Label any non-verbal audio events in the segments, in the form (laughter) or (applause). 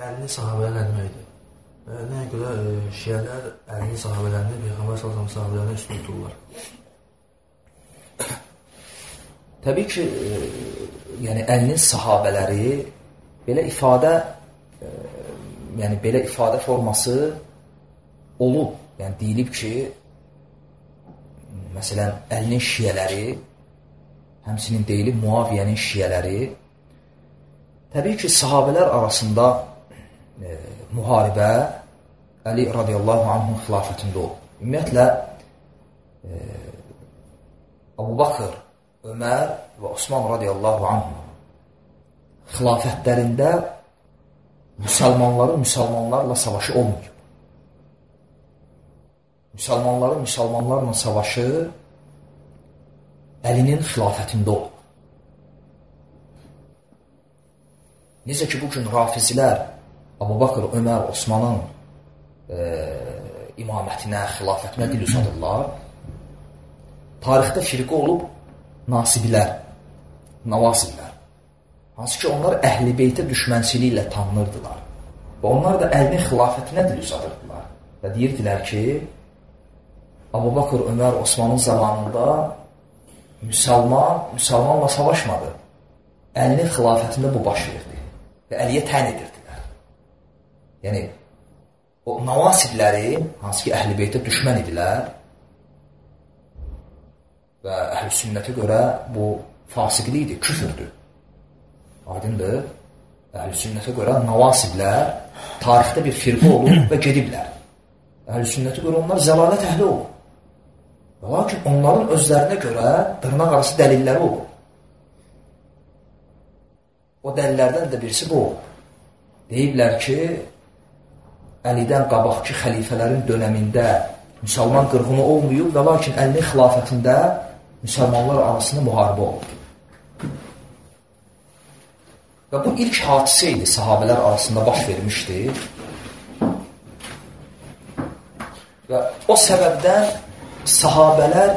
əlini sahabələrlə deməkdir. Və nəyə görə e, şiələr əlini sahabələrini, Peyğəmbər sallallahu sahabələrini üstün tuturlar? (coughs) Təbii ki, e, yəni əlinin sahabələri belə ifadə e, yəni belə ifadə forması olub. Yəni deyilib ki, məsələn, əlinin şiyələri, həmsinin deyilib Muaviyənin şiyələri, təbii ki, sahabələr arasında e, müharibə Əli radiyallahu anhın xilafətində olub. Ümumiyyətlə, e, Abu Bakır, Ömər və Osman radiyallahu anhın xilafətlərində müsəlmanların müsəlmanlarla savaşı olmuyor. Müsəlmanların müsəlmanlarla savaşı Əlinin xilafətində olub. Necə ki, bugün rafizilər Abu Bakır, Ömər, Osmanın e, imamətinə, xilafətinə dil uzadırlar. Tarixdə firqə olub nasibilər, navasiblər. Hansı ki, onlar əhl-i beytə düşmənçiliyi ilə tanınırdılar. Və onlar da əlinin xilafətinə dil uzadırdılar. Və deyirdilər ki, Abu Bakır, Ömər, Osmanın zamanında müsəlman müsəlmanla savaşmadı. Əlinin xilafətində bu baş verdi və Əliyə tən edirdilər. Yəni, o navasibləri, hansı ki, əhl-i beytə düşmən idilər və əhl-i sünnətə görə bu fasiqlikdir, küfürdür. Aydındır. Əhl-i sünnətə görə navasiblər tarixdə bir firqə olub və gediblər. Əhl-i sünnətə görə onlar zəlalət əhli olub. Lakin onların özlərinə görə dırnaq arası dəlilləri olub. O dəlillərdən də birisi bu olub. Deyiblər ki, Əlidən qabaqki xəlifələrin dönəmində müsəlman qırğını olmayıb və lakin əlinin xilafətində müsəlmanlar arasında müharibə olub. Və bu ilk hadisə idi, sahabələr arasında baş vermişdi. Və o səbəbdən sahabələr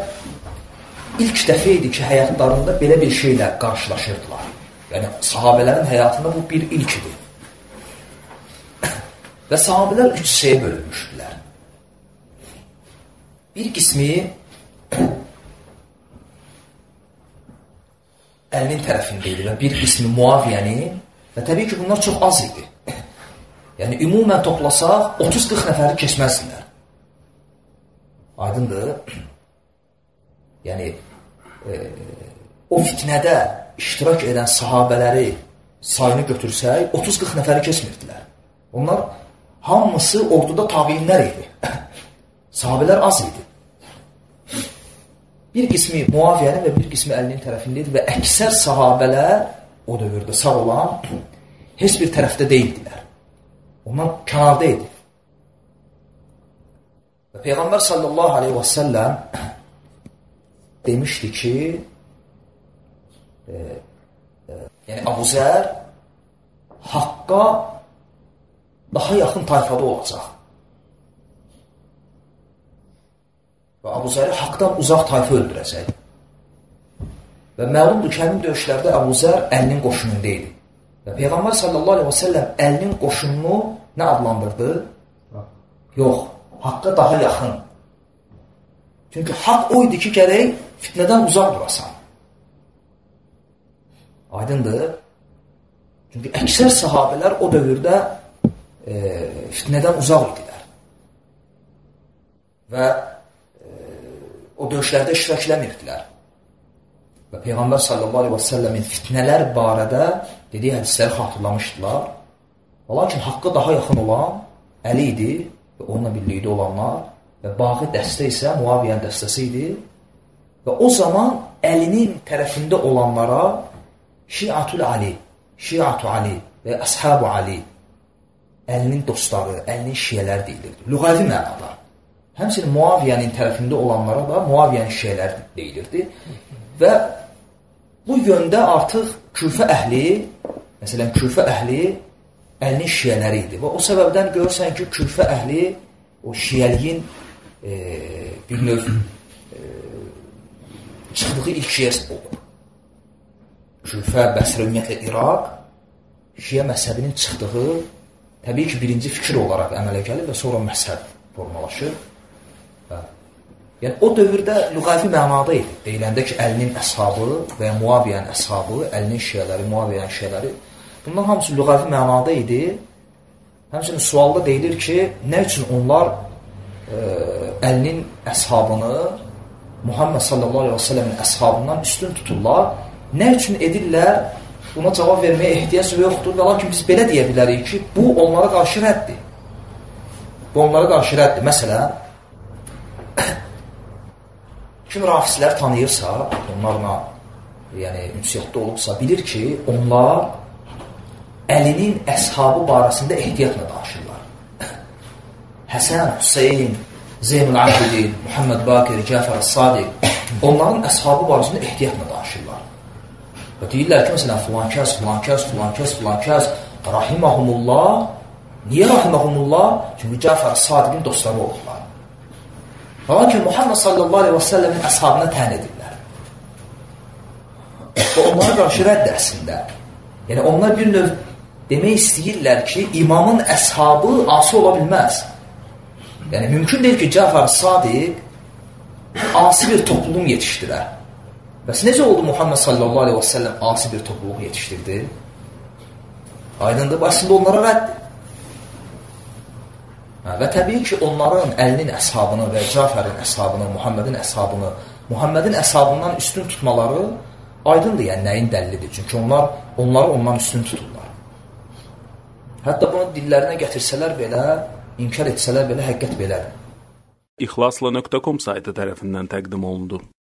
ilk dəfə idi ki, həyatlarında belə bir şeylə qarşılaşırdılar. Yəni, sahabələrin həyatında bu bir ilk idi. Və sahabələr üç şeyə bölünmüşdülər. Bir qismi əlinin tərəfində idi və bir qismi Muaviyənin və təbii ki, bunlar çox az idi. Yəni, ümumən toplasaq 30-40 nəfəri keçməzdilər. Aydındır? Yəni, e, o fitnədə iştirak edən sahabələri sayını götürsək, 30-40 nəfəri keçmirdilər. Onlar hamısı orduda tabiyinlər idi. (laughs) Sahabələr az idi. Bir qismi Muaviyənin və bir qismi Əlinin tərəfində idi və əksər sahabələr o dövrdə sağ olan heç bir tərəfdə deyildilər. Onlar kənarda idi. Və Peyğəmbər sallallahu aleyhi və səlləm (coughs) demişdi ki, e, e, yəni Abu Zər haqqa daha yaxın tayfada olacaq. Və Abu Zəri haqdan uzaq tayfa öldürəcək. Və məlumdur ki, həmin döyüşlərdə Abu Zər əlinin qoşununda idi. Və Peyğəmbər sallallahu aleyhi və səlləm əlinin qoşununu nə adlandırdı? Yox, haqqa daha yaxın. Çünki haqq o idi ki, gərək fitnədən uzaq durasan. Aydındır. Çünki əksər sahabələr o dövrdə e, fitnədən uzaq idilər. Və e, o döyüşlərdə iştirak eləmirdilər. Və Peyğəmbər sallallahu aleyhi və səlləmin fitnələr barədə dediyi hədisləri xatırlamışdılar. Lakin haqqa daha yaxın olan Əli idi və onunla birlikdə olanlar və bağı dəstə isə Muaviyyən dəstəsi idi və o zaman əlinin tərəfində olanlara Şiatul Ali, Şiatu Ali və Əshabu Ali əlinin dostları, əlinin şiyələr deyilirdi. Lüğəvi mənada. Həmçinin Muaviyyənin tərəfində olanlara da Muaviyyənin şiyələr deyilirdi və bu yöndə artıq küfə əhli, məsələn, küfə əhli əlinin şiyələri idi. Və o səbəbdən görürsən ki, küfə əhli o şiyəliyin e, bir növ e, çıxdığı ilk şiyə olub. Küfə, Bəsrə, ümumiyyətlə İraq şiyə məzhəbinin çıxdığı təbii ki, birinci fikir olaraq əmələ gəlir və sonra məzhəb formalaşır. Və yəni o dövrdə lüğəvi mənada idi. Deyiləndə ki, Əlinin əshabı və ya Muaviyyənin əshabı, Əlinin şiələri, Muaviyyənin şiələri bunlar hamısı lüğəvi mənada idi. Həmçinin sualda deyilir ki, nə üçün onlar ə, Əlinin əshabını Muhammed sallallahu aleyhi və səlləmin əshabından üstün tuturlar. Nə üçün edirlər? Buna cavab verməyə ehtiyac yoxdur və lakin biz belə deyə bilərik ki, bu onlara qarşı rəddir. Bu onlara qarşı rəddir. Məsələn, (coughs) kim rafislər tanıyırsa, onlarla yəni ünsiyyətdə olubsa, bilir ki, onlar Əlinin əshabı barəsində ehtiyatla danışırlar. (coughs) Həsən, Hüseyin, Zeynul Abidin, Muhammed Bakir, Cəfər Sadiq onların əshabı barəsində ehtiyatla danışırlar. Və deyirlər ki, məsələn, filan kəs, filan kəs, filan kəs, filan kəs, rahimahumullah, niyə rahimahumullah? Çünki Cəfər Sadiqin dostları oldular. Lakin Muhammed sallallahu aleyhi və səlləmin əshabına tən edirlər. Və onlara qarşı rədd əslində. Yəni, onlar bir növ demək istəyirlər ki, imamın əshabı asi ola bilməz. Yəni, mümkün deyil ki, Cəfər Sadiq asi bir toplum yetişdirər. Bəs necə oldu Muhammed sallallahu aleyhi və səlləm asi bir topluluq yetişdirdi? Aydındır, başında onlara rəddir. Və təbii ki, onların əlinin əshabını və Cafərin əshabını, Muhammedin əshabını, Muhammedin əshabından üstün tutmaları aydındır, yəni nəyin dəllidir. Çünki onlar onları ondan üstün tuturlar. Hətta bunu dillərinə gətirsələr belə, inkar etsələr belə həqiqət belədir. İxlasla.com saytı tərəfindən təqdim olundu.